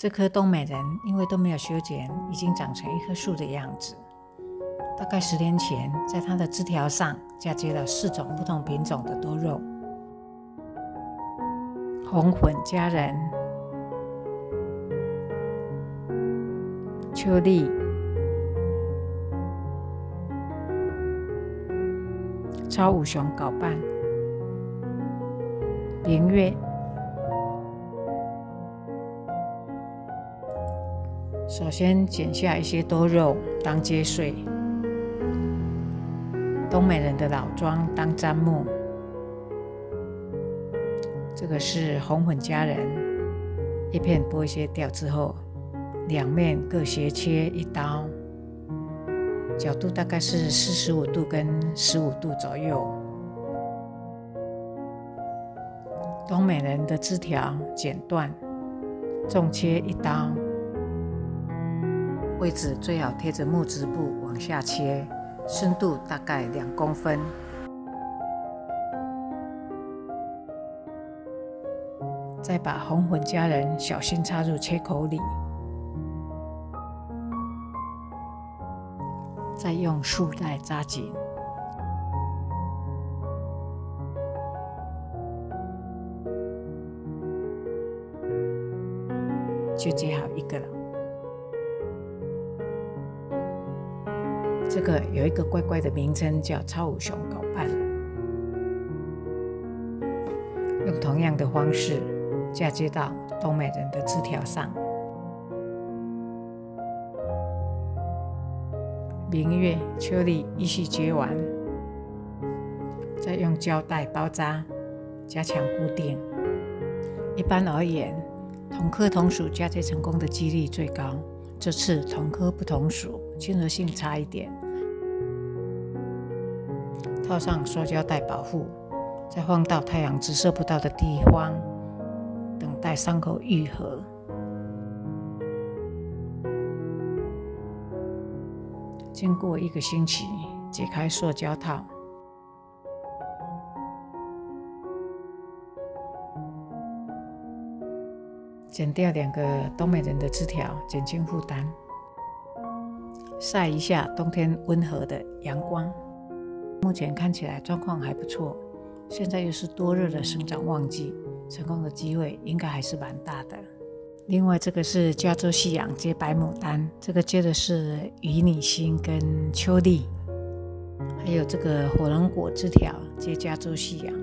这棵冬美人因为都没有修剪，已经长成一棵树的样子。大概十年前，在它的枝条上嫁接了四种不同品种的多肉：红粉佳人、秋丽、超五雄搞伴、明月。首先剪下一些多肉当接穗，东美人的老桩当砧木。这个是红粉佳人，叶片剥一些掉之后，两面各斜切一刀，角度大概是四十五度跟十五度左右。东美人的枝条剪断，重切一刀。位置最好贴着木质部往下切，深度大概两公分。再把红粉佳人小心插入切口里，再用束带扎紧，就接好一个了。这个有一个怪怪的名称，叫超五熊搞瓣。用同样的方式嫁接到东美人的枝条上。明月、秋丽一起接完，再用胶带包扎，加强固定。一般而言，同科同属嫁接成功的几率最高。这次同科不同属，亲和性差一点。套上塑胶袋保护，再放到太阳直射不到的地方，等待伤口愈合。经过一个星期，解开塑胶套。剪掉两个东北人的枝条，减轻负担。晒一下冬天温和的阳光。目前看起来状况还不错。现在又是多热的生长旺季，成功的机会应该还是蛮大的。另外，这个是加州夕阳接白牡丹，这个接的是鱼女星跟秋丽，还有这个火龙果枝条接加州夕阳，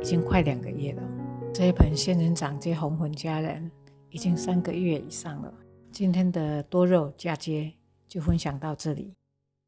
已经快两个月了。这一盆仙人掌接红魂佳人。已经三个月以上了。今天的多肉嫁接就分享到这里。